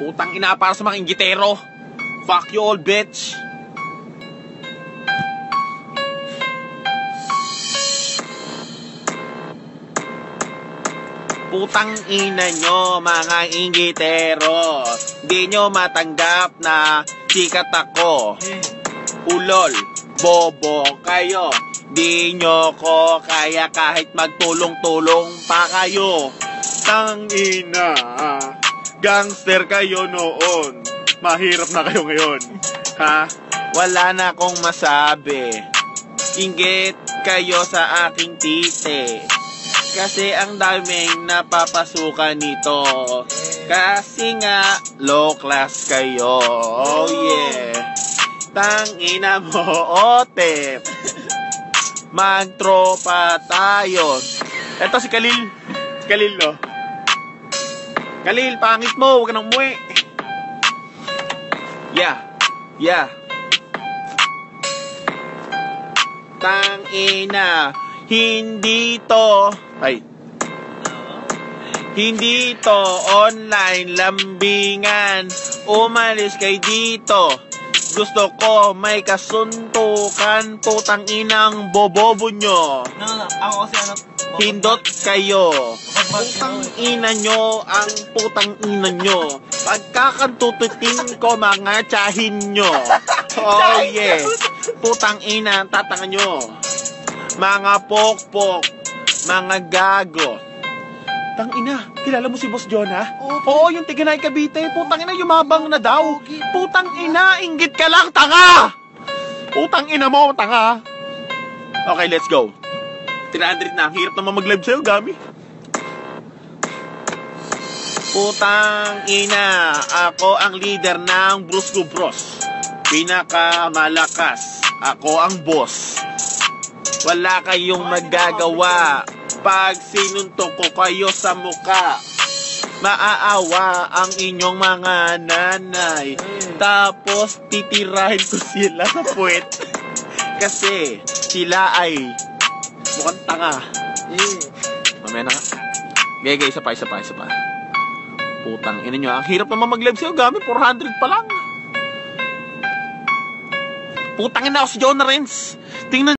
Putang ina para sa mga inggitero. Fuck you all, bitch. Putang ina nyo, mga inggitero. Di nyo matanggap na sikat ako. Ulol, bobo kayo. Di nyo ko kaya kahit magtulong-tulong pa kayo. Tang ina, gangster kayo noon. Mahirap na kayo ngayon. Ha? Wala na akong masabi. Inggit kayo sa aking tite. Kasi ang daming napapasukan nito. Kasi nga, low class kayo. Oh yeah. Tangina mo, ote. Magtropa tayo. Eto si Kalil. Si Kalil, no? Kalil, pangit mo. Huwag ka nang umuwi. Yeah. Yeah. Tangina. Hindi to. Ay. Hindi to online lambingan. Umalis kay dito. Gusto ko may kasuntukan putang inang bobobo nyo. No, no, ako kasi ano, Hindot kayo. Putang ina nyo ang putang ina nyo. Pagkakantututin ko mga tsahin nyo. Oh yeah. Putang ina, tatanga nyo. Mga pokpok. Mga gago. Tang ina, kilala mo si Boss Jonah? Oo, yung Tiganay Cavite. Putang ina, yumabang na daw. Putang ina, inggit ka lang, tanga! Putang ina mo, tanga. Okay, let's go. 300 na. Ang hirap naman mag-live sa'yo, Gami. Putang ina, ako ang leader ng Brusco Bros. Pinakamalakas. Ako ang boss. Wala kayong magagawa pag sinuntok ko kayo sa muka. Maaawa ang inyong mga nanay. Tapos titirahin ko sila sa puwet. Kasi sila ay mukhang tanga. Mamaya na nga. Gege, isa pa, isa pa, isa pa. Putang ina nyo. Ang hirap naman mag-live sa'yo. Gamit 400 pa lang. Putang ina ako si Jonah Renz. Tingnan